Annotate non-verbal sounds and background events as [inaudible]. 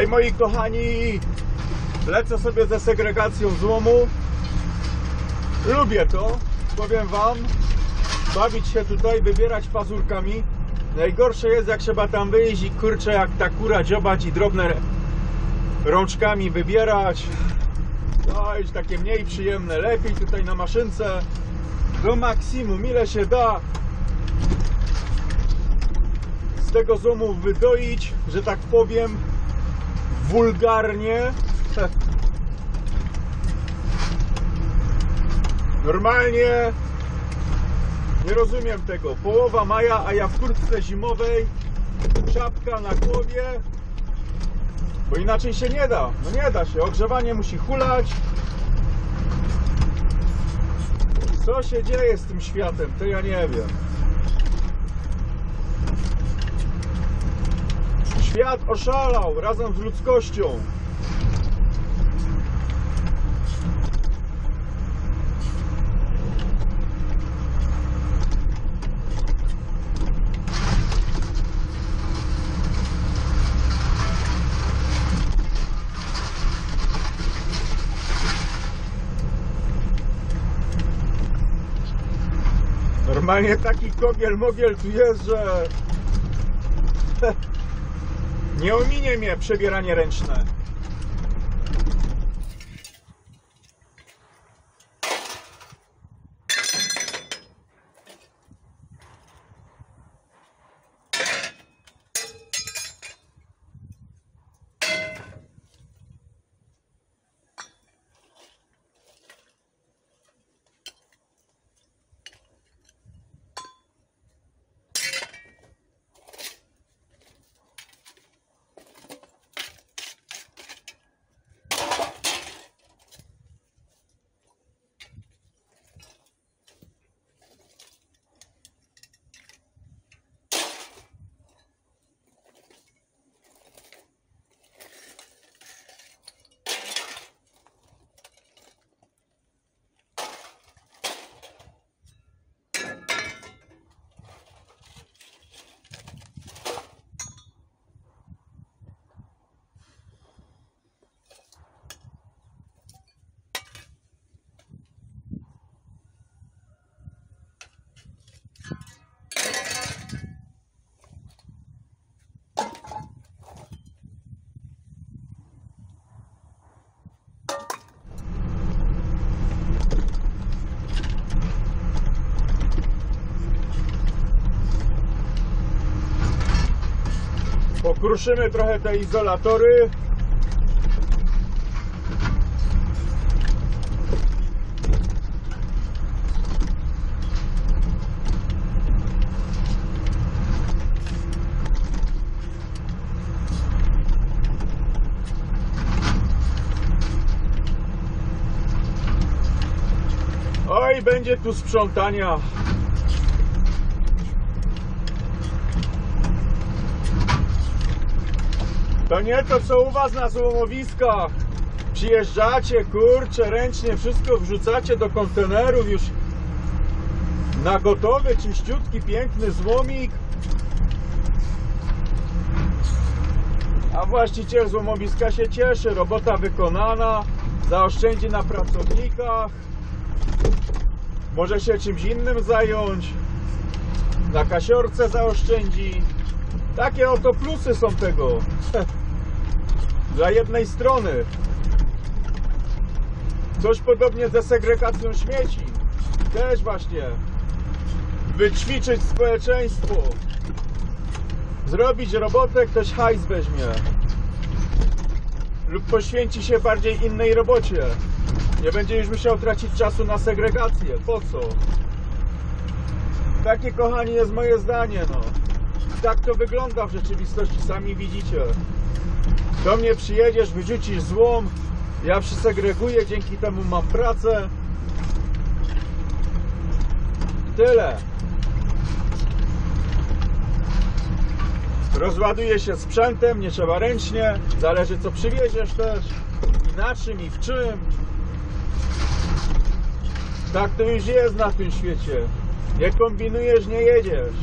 Hej moi kochani, lecę sobie ze segregacją złomu. Lubię to, powiem wam. Bawić się tutaj, wybierać pazurkami. Najgorsze jest jak trzeba tam wyjść i kurczę jak ta kura dziobać i drobne rączkami wybierać. To już takie mniej przyjemne, lepiej tutaj na maszynce. Do maksimum, ile się da z tego złomu wydoić, że tak powiem, wulgarnie. Normalnie nie rozumiem tego. Połowa maja, a ja w kurtce zimowej, czapka na głowie, bo inaczej się nie da. No nie da się. Ogrzewanie musi hulać. Co się dzieje z tym światem, to ja nie wiem. Świat oszalał razem z ludzkością. Normalnie taki kogiel mogiel tu jest, że [laughs] nie ominie mnie przebieranie ręczne. Pokruszymy trochę te izolatory. Oj, będzie tu sprzątania. To nie to co u was na złomowiskach. Przyjeżdżacie, kurcze, ręcznie wszystko wrzucacie do kontenerów już na gotowy, czyściutki, piękny złomik. A właściciel złomowiska się cieszy, robota wykonana, zaoszczędzi na pracownikach, może się czymś innym zająć, na kasiorce zaoszczędzi. Takie oto plusy są tego. [laughs] Dla jednej strony. Coś podobnie ze segregacją śmieci. Też właśnie. Wyćwiczyć społeczeństwo. Zrobić robotę, ktoś hajs weźmie. Lub poświęci się bardziej innej robocie. Nie będzie już musiał tracić czasu na segregację. Po co? Takie kochani jest moje zdanie, no. Tak to wygląda w rzeczywistości, sami widzicie. Do mnie przyjedziesz, wyrzucisz złom, ja przysegreguję, dzięki temu mam pracę. Tyle. Rozładuje się sprzętem, nie trzeba ręcznie, zależy co przywieziesz też, i na czym, i w czym. Tak to już jest na tym świecie. Nie kombinujesz, nie jedziesz.